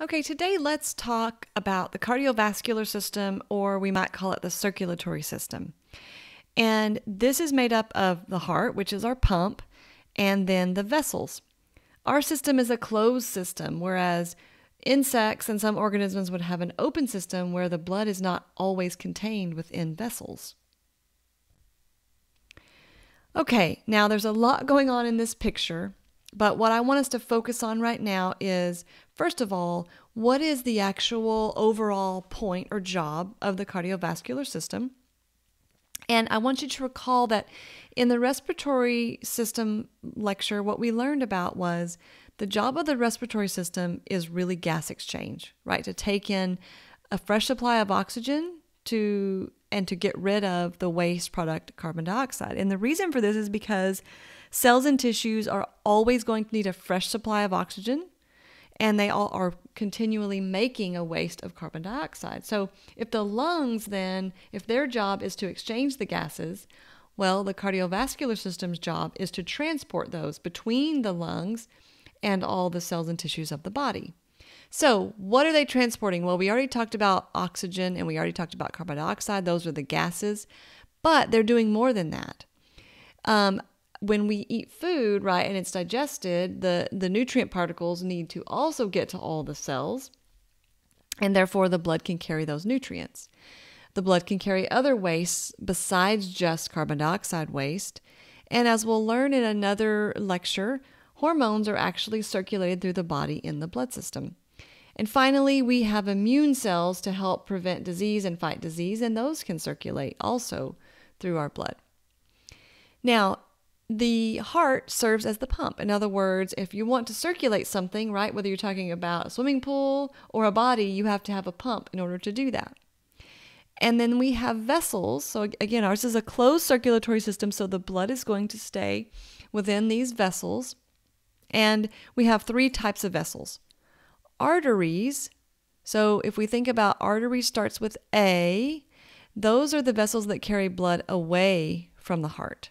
Okay, today let's talk about the cardiovascular system, or we might call it the circulatory system. And this is made up of the heart, which is our pump, and then the vessels. Our system is a closed system, whereas insects and some organisms would have an open system where the blood is not always contained within vessels. Okay, now there's a lot going on in this picture, but what I want us to focus on right now is first of all, what is the actual overall point or job of the cardiovascular system? And I want you to recall that in the respiratory system lecture, what we learned about was the job of the respiratory system is really gas exchange, right? To take in a fresh supply of oxygen to and to get rid of the waste product carbon dioxide. And the reason for this is because cells and tissues are always going to need a fresh supply of oxygen and they all are continually making a waste of carbon dioxide. So if the lungs then, if their job is to exchange the gases, well, the cardiovascular system's job is to transport those between the lungs and all the cells and tissues of the body. So, what are they transporting? Well, we already talked about oxygen and we already talked about carbon dioxide. Those are the gases, but they're doing more than that. Um, when we eat food, right, and it's digested, the, the nutrient particles need to also get to all the cells, and therefore the blood can carry those nutrients. The blood can carry other wastes besides just carbon dioxide waste. And as we'll learn in another lecture, hormones are actually circulated through the body in the blood system. And finally, we have immune cells to help prevent disease and fight disease, and those can circulate also through our blood. Now, the heart serves as the pump. In other words, if you want to circulate something, right, whether you're talking about a swimming pool or a body, you have to have a pump in order to do that. And then we have vessels. So, again, ours is a closed circulatory system, so the blood is going to stay within these vessels. And we have three types of vessels arteries. So, if we think about arteries starts with A, those are the vessels that carry blood away from the heart.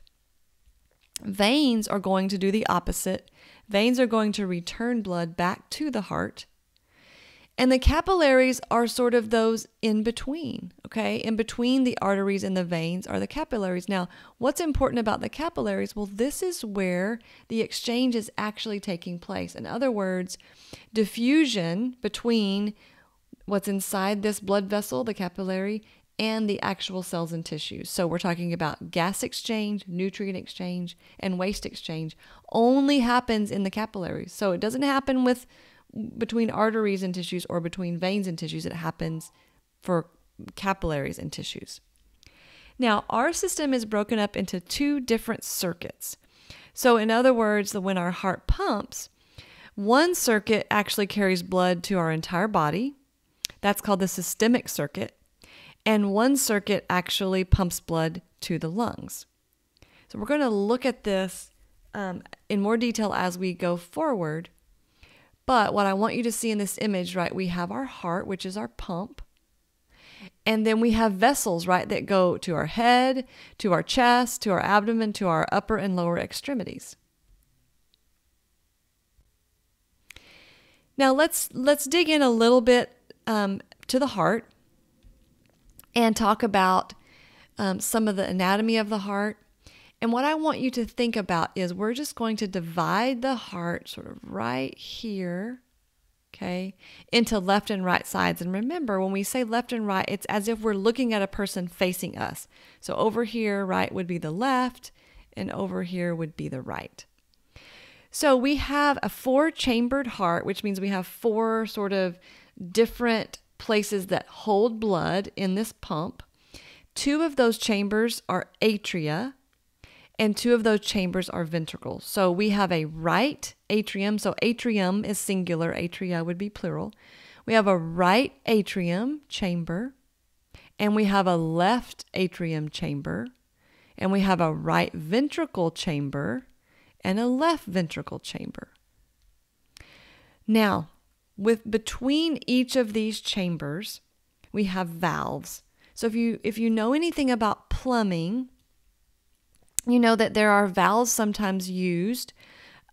Veins are going to do the opposite. Veins are going to return blood back to the heart. And the capillaries are sort of those in between, okay? In between the arteries and the veins are the capillaries. Now, what's important about the capillaries? Well, this is where the exchange is actually taking place. In other words, diffusion between what's inside this blood vessel, the capillary, and the actual cells and tissues. So we're talking about gas exchange, nutrient exchange, and waste exchange only happens in the capillaries. So it doesn't happen with between arteries and tissues or between veins and tissues. It happens for capillaries and tissues. Now, our system is broken up into two different circuits. So, in other words, when our heart pumps, one circuit actually carries blood to our entire body. That's called the systemic circuit and one circuit actually pumps blood to the lungs. So we're going to look at this um, in more detail as we go forward. But what I want you to see in this image, right, we have our heart, which is our pump. And then we have vessels, right, that go to our head, to our chest, to our abdomen, to our upper and lower extremities. Now let's let's dig in a little bit um, to the heart and talk about um, some of the anatomy of the heart. And what I want you to think about is we're just going to divide the heart sort of right here, okay, into left and right sides. And remember, when we say left and right, it's as if we're looking at a person facing us. So over here, right would be the left, and over here would be the right. So we have a four chambered heart, which means we have four sort of different places that hold blood in this pump. Two of those chambers are atria, and two of those chambers are ventricles. So we have a right atrium. So atrium is singular, atria would be plural. We have a right atrium chamber, and we have a left atrium chamber, and we have a right ventricle chamber, and a left ventricle chamber. Now, with between each of these chambers, we have valves. So if you if you know anything about plumbing, you know that there are valves sometimes used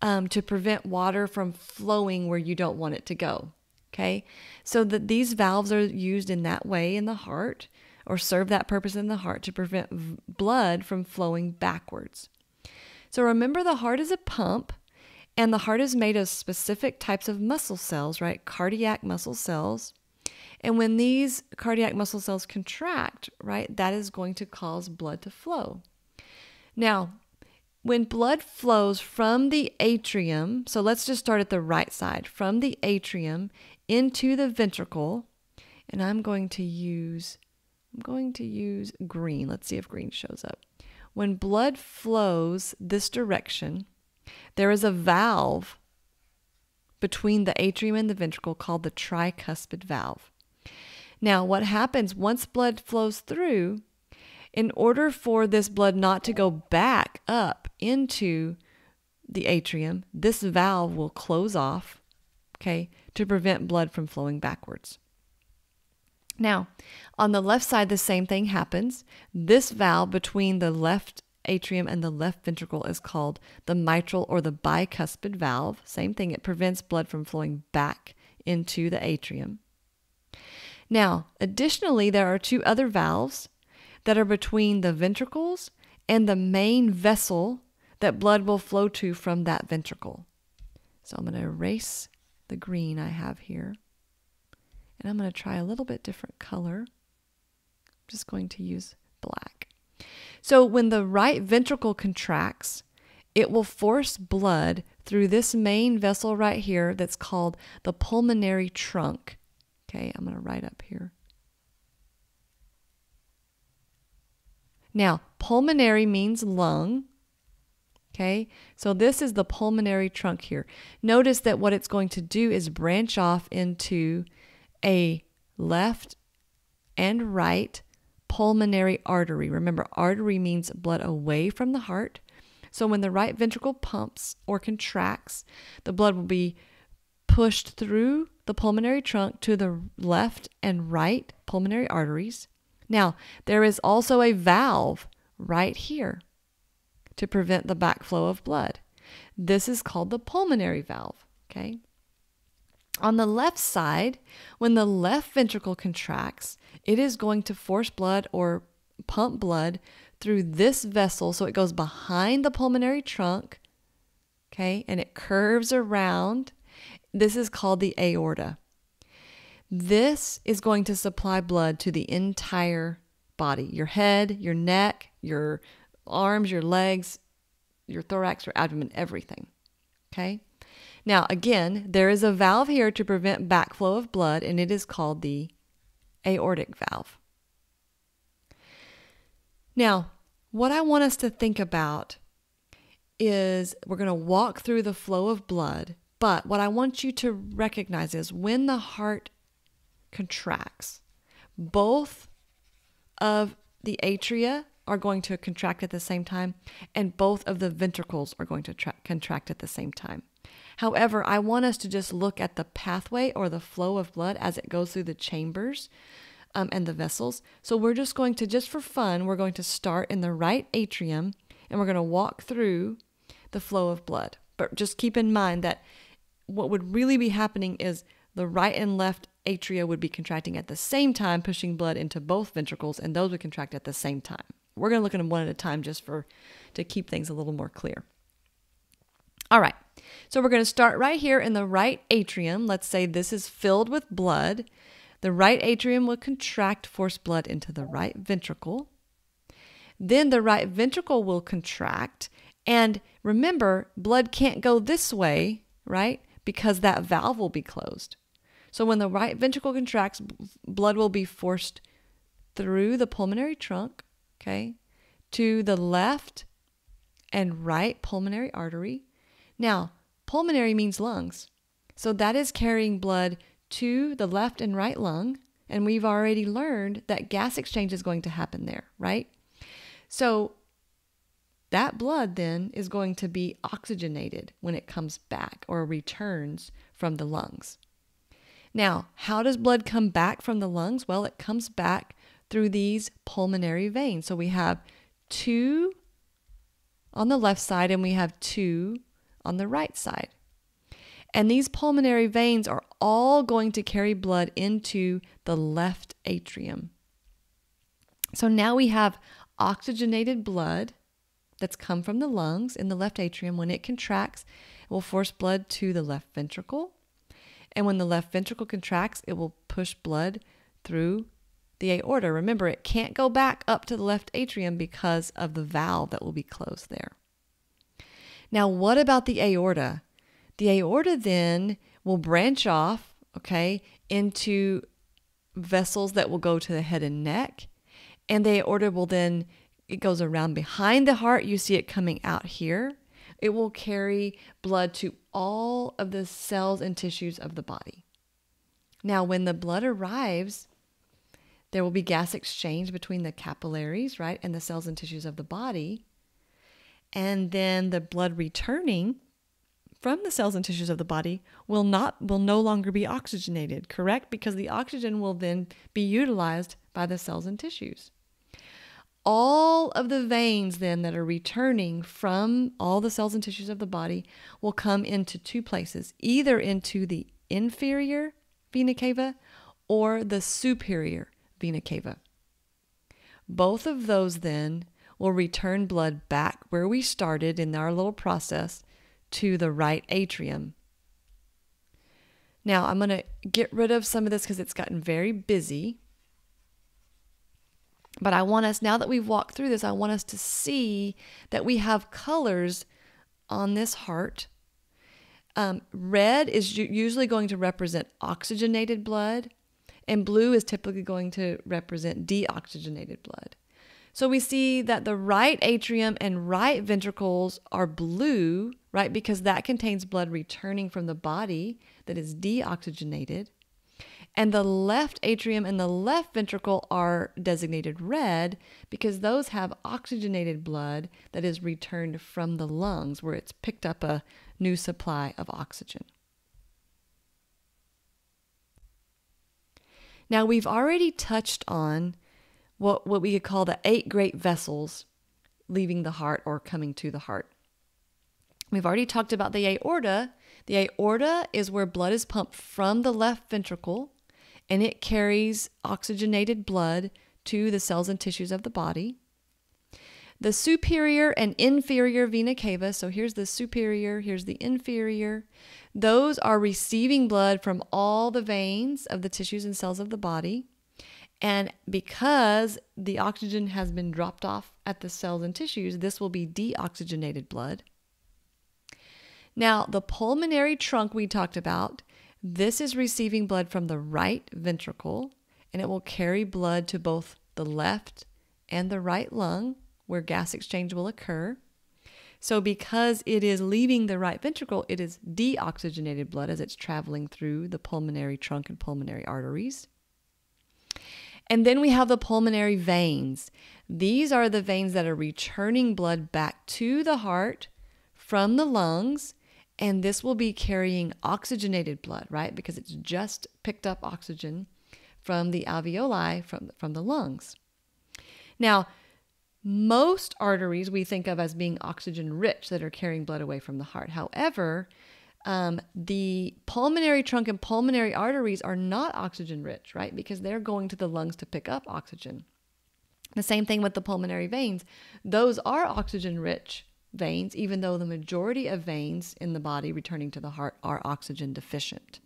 um, to prevent water from flowing where you don't want it to go. Okay, so that these valves are used in that way in the heart or serve that purpose in the heart to prevent blood from flowing backwards. So remember, the heart is a pump, and the heart is made of specific types of muscle cells, right? Cardiac muscle cells. And when these cardiac muscle cells contract, right, that is going to cause blood to flow. Now, when blood flows from the atrium, so let's just start at the right side, from the atrium into the ventricle, and I'm going to use I'm going to use green. Let's see if green shows up. When blood flows this direction, there is a valve between the atrium and the ventricle called the tricuspid valve. Now, what happens once blood flows through, in order for this blood not to go back up into the atrium, this valve will close off, okay, to prevent blood from flowing backwards. Now, on the left side, the same thing happens. This valve between the left atrium and the left ventricle is called the mitral or the bicuspid valve. Same thing, it prevents blood from flowing back into the atrium. Now, additionally, there are two other valves that are between the ventricles and the main vessel that blood will flow to from that ventricle. So I'm going to erase the green I have here. And I'm going to try a little bit different color. I'm just going to use black. So when the right ventricle contracts, it will force blood through this main vessel right here that's called the pulmonary trunk. Okay, I'm going to write up here. Now, pulmonary means lung. Okay, so this is the pulmonary trunk here. Notice that what it's going to do is branch off into a left and right pulmonary artery. Remember, artery means blood away from the heart. So when the right ventricle pumps or contracts, the blood will be pushed through the pulmonary trunk to the left and right pulmonary arteries. Now, there is also a valve right here to prevent the backflow of blood. This is called the pulmonary valve, okay? On the left side, when the left ventricle contracts, it is going to force blood or pump blood through this vessel. So it goes behind the pulmonary trunk, okay, and it curves around. This is called the aorta. This is going to supply blood to the entire body your head, your neck, your arms, your legs, your thorax, your abdomen, everything. Okay? Now, again, there is a valve here to prevent backflow of blood, and it is called the aortic valve. Now, what I want us to think about is we're going to walk through the flow of blood, but what I want you to recognize is when the heart contracts, both of the atria are going to contract at the same time, and both of the ventricles are going to tra- contract at the same time. However, I want us to just look at the pathway or the flow of blood as it goes through the chambers um, and the vessels. So we're just going to, just for fun, we're going to start in the right atrium and we're going to walk through the flow of blood. But just keep in mind that what would really be happening is the right and left atria would be contracting at the same time, pushing blood into both ventricles, and those would contract at the same time. We're going to look at them one at a time just for to keep things a little more clear. All right. So we're going to start right here in the right atrium. Let's say this is filled with blood. The right atrium will contract, force blood into the right ventricle. Then the right ventricle will contract. And remember, blood can't go this way, right? Because that valve will be closed. So when the right ventricle contracts, blood will be forced through the pulmonary trunk, okay, to the left and right pulmonary artery. Now, Pulmonary means lungs. So that is carrying blood to the left and right lung. And we've already learned that gas exchange is going to happen there, right? So that blood then is going to be oxygenated when it comes back or returns from the lungs. Now, how does blood come back from the lungs? Well, it comes back through these pulmonary veins. So we have two on the left side and we have two on the right side. And these pulmonary veins are all going to carry blood into the left atrium. So now we have oxygenated blood that's come from the lungs in the left atrium. When it contracts, it will force blood to the left ventricle. And when the left ventricle contracts, it will push blood through the aorta. Remember, it can't go back up to the left atrium because of the valve that will be closed there. Now, what about the aorta? The aorta then will branch off, okay, into vessels that will go to the head and neck. And the aorta will then, it goes around behind the heart. You see it coming out here. It will carry blood to all of the cells and tissues of the body. Now, when the blood arrives, there will be gas exchange between the capillaries, right, and the cells and tissues of the body. And then the blood returning from the cells and tissues of the body will not will no longer be oxygenated, correct? Because the oxygen will then be utilized by the cells and tissues. All of the veins then that are returning from all the cells and tissues of the body will come into two places, either into the inferior vena cava or the superior vena cava. Both of those then will return blood back where we started in our little process to the right atrium. Now, I'm going to get rid of some of this because it's gotten very busy. But I want us, now that we've walked through this, I want us to see that we have colors on this heart. Um, red is usually going to represent oxygenated blood, and blue is typically going to represent deoxygenated blood. So we see that the right atrium and right ventricles are blue, right? Because that contains blood returning from the body that is deoxygenated. And the left atrium and the left ventricle are designated red because those have oxygenated blood that is returned from the lungs where it's picked up a new supply of oxygen. Now, we've already touched on what, what we could call the eight great vessels leaving the heart or coming to the heart. We've already talked about the aorta. The aorta is where blood is pumped from the left ventricle and it carries oxygenated blood to the cells and tissues of the body. The superior and inferior vena cava, so here's the superior, here's the inferior, those are receiving blood from all the veins of the tissues and cells of the body. And because the oxygen has been dropped off at the cells and tissues, this will be deoxygenated blood. Now, the pulmonary trunk we talked about, this is receiving blood from the right ventricle, and it will carry blood to both the left and the right lung, where gas exchange will occur. So, because it is leaving the right ventricle, it is deoxygenated blood as it's traveling through the pulmonary trunk and pulmonary arteries. And then we have the pulmonary veins. These are the veins that are returning blood back to the heart from the lungs. And this will be carrying oxygenated blood, right? Because it's just picked up oxygen from the alveoli from, from the lungs. Now, most arteries we think of as being oxygen rich that are carrying blood away from the heart. However, um, the pulmonary trunk and pulmonary arteries are not oxygen rich, right? Because they're going to the lungs to pick up oxygen. The same thing with the pulmonary veins. Those are oxygen rich veins, even though the majority of veins in the body returning to the heart are oxygen deficient.